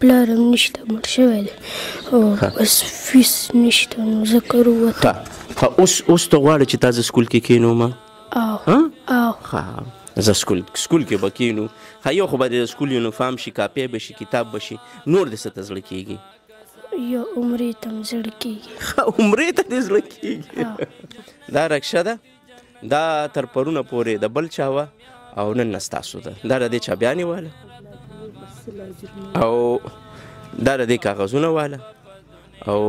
پلار هم نشته مړ شوی دی او بس فیس نشته نو زه کور ووتم ښه اوس اوس ته غواړې چې تا زه سکول کې کښېنوم او او ښه زه سکول سکول کې به کښېنو ښه یو خو به د سکول یونیفارم شي کاپی به شي کتاب به شي نور دې څه ته زړه کېږي یو عمرې ته هم زړه کېږي ښه عمرې ته دې زړه کېږي دا رکشه ده دا تر پرونه پورې د بل چا وه او نن ستاسو ده دا د دې چا بیانې واله او دا د دې کاغذونه واله او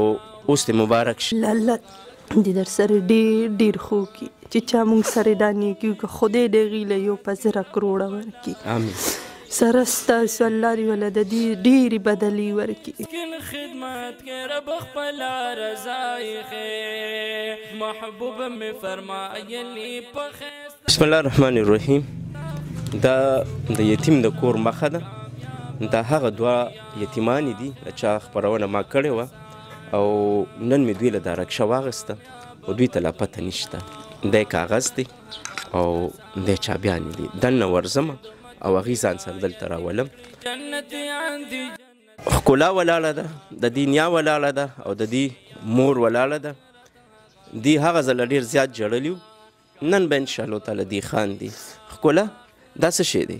اوس دې مبارک شي الله دې در سره ډېر ډېر خو کی چې چا مونږ سره دا نیکي وکړه خدای دې غیله یو په زره کروړه ورکړي امین سره ستاسو الله دی ولا د دې ډېری بدلی ورکی سکن خدمت کې رب خپل رضای خې محبوب می فرمایلی په بسم الله الرحمن الرحیم دا د یتیم د کور مخه ده دا هغه دوا یتیمان دي چې خبرونه ما کړې و او نن مې دوی له دارک شواغسته او دوی ته لا پته نشته د کاغذ دی او دی چابیانی دی دنه ورزم او هغه ځان سره دلته راولم خکولا ولاړه ده د دې نیا ولاړه ده او د دې مور ولاړه ده دی هغه زل ډیر زیات جړلیو نن به ان شاء الله تعالی دی خان دی خکولا دا څه شی دی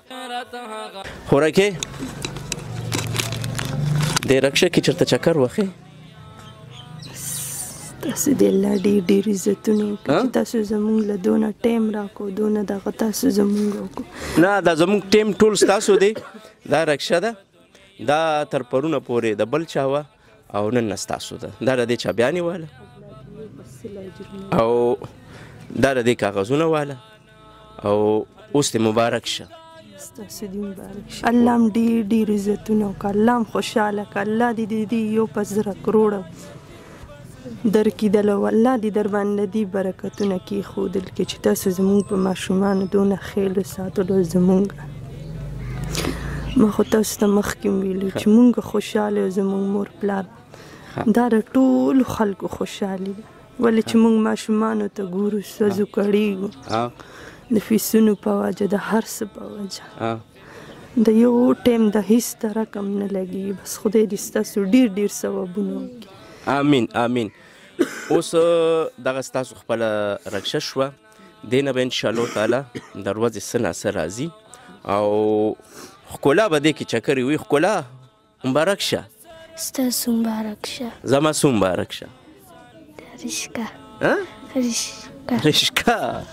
خورکه د رکشه کې چرته چکر وخی تاسو د الله ډېر ډېر عزتونه وکړي تاسو زموږ له دونه ټیم راکو دونه د غتا سو زموږ وکړو نه دا زموږ ټیم ټول تاسو دی دا رکشه ده دا تر پرونه پورې د بل چا وه او نن ستاسو ده دا د دې چابیانی واله او دا د دې کاغذونه واله او اوس ته مبارک شه ستاسو دې مبارک شه الله هم ډېر ډېر عزتونه وکړه الله هم خوشحاله کړه الله دې دې یو په زړه کروړه درکیدلو الله دی درباندی دی برکتونه کیښودل کی چی تاسو زمونږ په ماشومانو دونه خیلو ساتلو زمونږ ما خو تاسو ته مخکې ویلي چې مونږ خوشاله یو زمونږ مور پلار دا د ټولو خلکو خوشحالي ده ولې چې مونږ ماشومانو ته ګورو سوځو کړیږو د فیسونو په وجه د هر څه په وجه د یو ټیم د هیڅ درک هم نه لګي بس خدای دې ستاسو ډیر ډیر ثوابونه وکړي امين امين اوس دغه ستاسو خپل رکشه شو دینه به ان شاء الله تعالی دروازه سنا سره راځي او خکولا به دې کې چکرې وي خکولا مبارک شه. ستاسو مبارک شه. زما سو مبارک شه. رشکا. ها؟ رشکا. رشکا.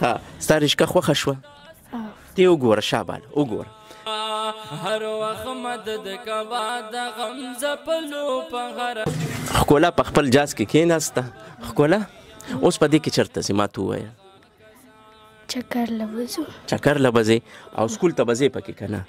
ها ستا رشکا خوښه شوه؟ ته وګوره شابال وګوره. هر وخت مدد کوا د غم زپلو په هر خکولا په خپل جاز کې کېناسته خکولا اوس په دې کې چرته سي ماتو وای چکر لبزو چکر لبزي او سکول ته بزي پکې کنه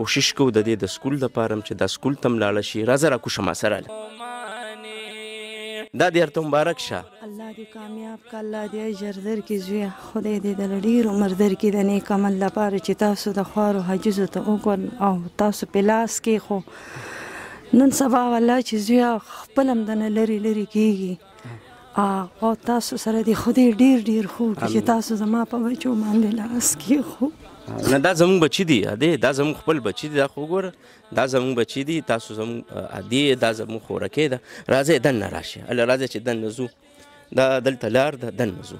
کوشش کوو د دې د سکول د پاره هم چې دا سکول ته هم لاړه شي راځه را کوشه ما سره دا دې ارته مبارک شه الله دې کامیاب کا الله دې اجر درکې زویا خدای دې د ډیر عمر درکې د نیک عمل لپاره چې تاسو د خوارو حجزو ته وګل او تاسو پلاس کې خو نن سبا والله چې زویا خپلم د نه لري لري کیږي او تاسو سره دی خو دې ډیر ډیر خو چې تاسو زما په بچو باندې لاس کې خو نه دا زموږ بچی دی دی دا زموږ خپل بچی دی دا خو ګوره دا زموږ بچی دی تاسو زموږ عادي دا زموږ خورکې ده راځئ دننه راشئ هله راځئ چې دننه ځو دا دلته لار ده دننه ځو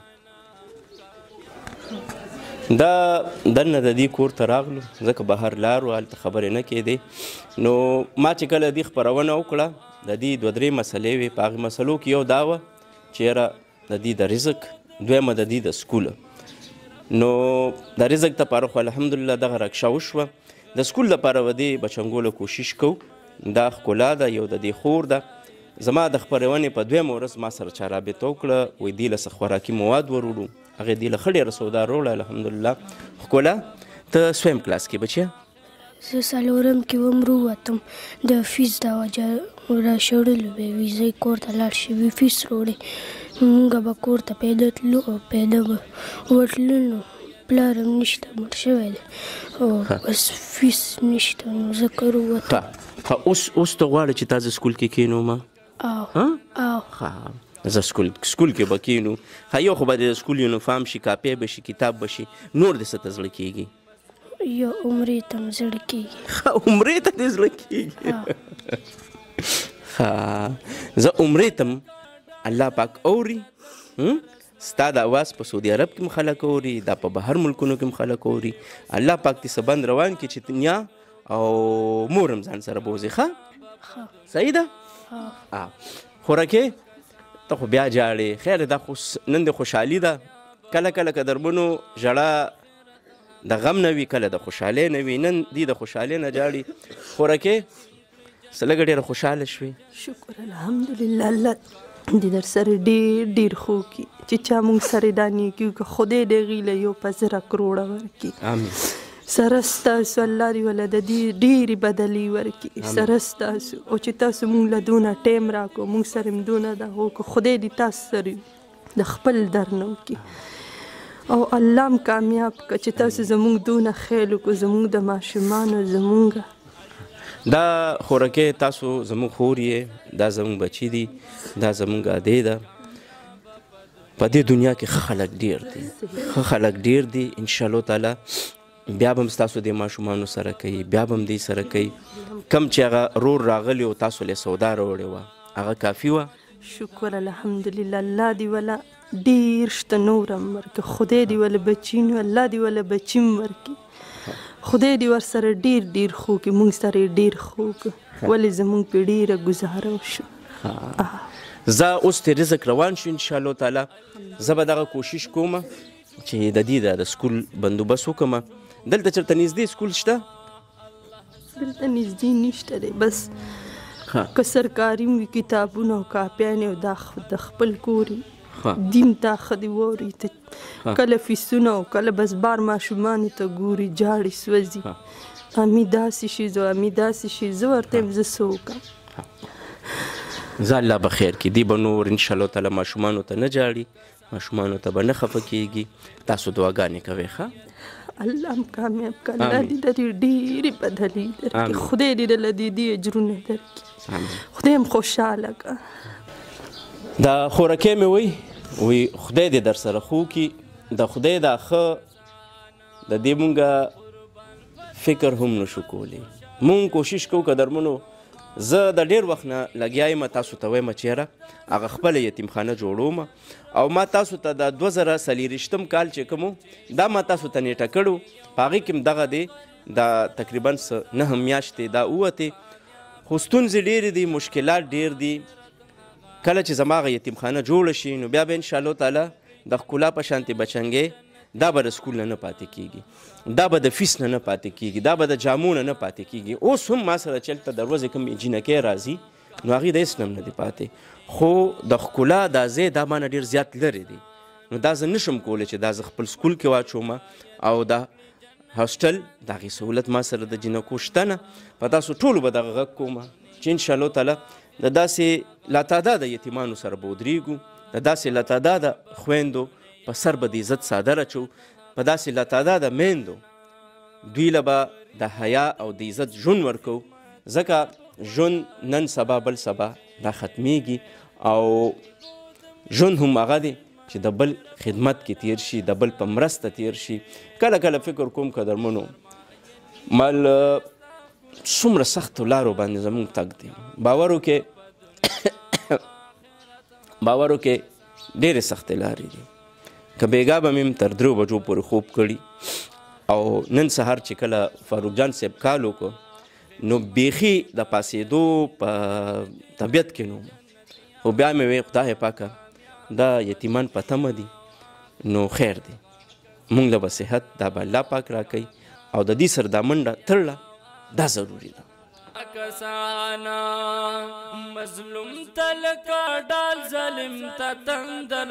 دا دنه د دې کور ته راغلو ځکه بهر لارو هلته خبرې نه کېدې نو ما چې کله دې خپرونه وکړه د دې دوه درې مسلې وې په هغې مسلو کې یو دا وه چې یاره د دې د رزق دویمه د دې د سکول نو د رزق دپاره خو الحمدلله دغه رکشه وشوه د سکول دپاره به دې بچنګوله کوشش کوو دا ښکلا ده یو د دې خور ده زما د خپرونې په دویمه ورځ ما سره چا رابطه وکړه وی دی له څه خوراکي مواد وروړو هغې دی له ښه ډېره سودا روړه الحمدلله ښکلا ته سویم کلاس کې بچیه زه څلورم کې وم رووتم د فیس د وجه راشړلو به وي زه کور ته لاړ شي وي فیس روړې مونږ به کور ته پیدا تلو او پیدا به وټلو نو پلار هم نشته مړ شوی دی او بس فیس نشته نو زه که رووتم ښه اوس اوس ته غواړې چې تا زه سکول کې کینوم او او ښه زه سکول سکول کې به کینو ښه یو خو به د سکول یونیفارم شي کاپی به شي کتاب به شي نور د څه ته زړه کیږي یو عمرې ته مې زړه کیږي ښه عمرې ته دې زړه کیږي ښه زه عمرې ته الله پاک اوري ستا د اواز په سعودي عرب کې خلک اوري دا په بهر ملکونو کې خلک اوري الله پاک دې سبند روان کې چې دنیا او مور هم ځان سره بوزي ښه صحیح ده خورکې ته خو بیا جاړې خیر دا خو نن د خوشحالي ده کله کله که درمنو ژړا د غم نه وي کله د خوشحالۍ نه وي نن دی د خوشحالۍ نه جاړي خورکې څه لږه ډېره خوشحاله شوې شکر الحمدلله الله دې در سره ډېر ډېر خو کی چې چا مونږ سره دا نیکي وکړه خدای دې هغوی له یو په زره کروړه ورکړي امین سره ستاسو الله دې وله د دې ډېرې بدلې ورکړي سره ستاسو او چې تاسو مونږ له دونه ټایم راکړو مونږ سره هم دونه دغه وکړو خدای دې تاسو سره د خپل در نه وکړي او الله هم کامیاب که چې تاسو زموږ دونه خیل وکړو زموږ د ماشومانو زموږ دا خورکه تاسو زموږ خور یې دا زموږ بچی دي دا زموږ ادې ده په دې دنیا کې خلک ډیر دي خلک ډیر دي ان شاء الله تعالی بیا به هم ستاسو دې ماشومانو سره کوي بیا به هم دوی سره کوي کم چې هغه رور راغلی او تاسو له سودا راوړې وه هغه کافي وه شکر الحمدلله الله دی ولا ډیر شته نورم ورکه خدای دی ول بچین الله دی ول بچیم ورکه خدای دی ور سره ډیر ډیر خو کې مونږ سره ډیر خو ولې زمونږ په ډیره گزاره وشو زه اوس ته رزق روان شو ان شاء الله تعالی زه به دغه کوشش کوم چی ددی دا د سکول بندوبست وکم دلته چرته نږدې سکول شته دلته نږدې نشته دی بس که سرکاري وي کتابونه او کاپیانې او دا د خپل کوري دین تا خدي ووري ته کله فیسونه او کله بس بار ماشومان ته ګوري جاړي سوځي امی داسې شي زه امی داسې شي زه ورته هم زه سوکم زه الله بخیر کې دی به نور ان شاء الله تعالی ماشومان ته نه جاړي ماشومانو ته به نه خفه کیږي تاسو دعاګانې کوي ښه الله هم کامیاب کړه الله دې د دې ډېرې بدلې درکړي خدای دې د لدې دې اجرونه درکړي خدای هم خوشاله کړه دا خورکه مې وای وی خدای دې در سره خو کی د خدای دا خه د دې مونږه فکر هم نشو کولی مونږ کوشش کوو که درمنو زه د ډیر وخت نه لګیا یم تاسو ته وایم چې یاره هغه خپله یتیمخانه جوړوم او ما تاسو ته د دوه زره څلېرویشتم کال چې کوم دا ما تاسو ته نیټه کړو په هغې کې هم دغه دی دا تقریبا څه نهه میاشتې دا ووتې خو ستونزې ډېرې دي مشکلات ډېر دي کله چې زما هغه یتیمخانه جوړه شي نو بیا به انشاءالله تعالی د ښکلا په شانتې بچنګې دا به د سکول نه نه پاتې کیږي دا به د فیس نه نه پاتې کیږي دا به د جامو نه نه پاتې کیږي اوس هم ما سره چلته د ورځې کوم جنکه راځي نو هغه د اسلام نه دی پاتې خو د خکولا دا زه دا مان ډیر زیات لري دي نو دا زه نشم کولای چې دا زه خپل سکول کې واچوم او دا هاستل دا غي سہولت ما سره د جنکو شته نه په تاسو ټولو به دغه کوم چې ان شاء الله تعالی د داسې لاتعداده یتیمانو سره به ودرېږو، د داسې لاتعداده خویندو په سر به د عزت څادر اچوو، په داسې لاتعداده میندو دوی له به د حیا او د عزت ژوند ورکوو، ځکه ژوند نن سبا بل سبا دا ختمېږي او ژوند هم هغه دی چې د بل خدمت کې تیر شي، د بل په مرسته تیر شي، کله کله فکر کوم قدرمنو مل څومره سختو لارو باندې زموږ تګ دی باور وکړئ باور وکړئ ډېرې سختې لارې دي که بېګا به مې هم تر درو بجو پورې خوب کړي او نن سهار چې کله فاروق جان صاحب کال وکړو نو بیخي د پاسېدو په طبیعت کې نو خو بیا مې وې خدای پاکه دا یتیمان په تمه دي نو خیر دی مونږ له به صحت دا به الله پاک راکوي او د دې سره دا منډه تړله دا ضروري ده کسانا مظلوم تلکا ډال ظالم ته تندر